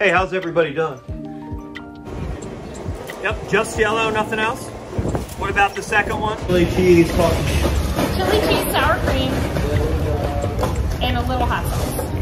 Hey, how's everybody doing? Yep, just yellow, nothing else? What about the second one? Chili cheese, coffee. Chili cheese, sour cream, and a little hot sauce.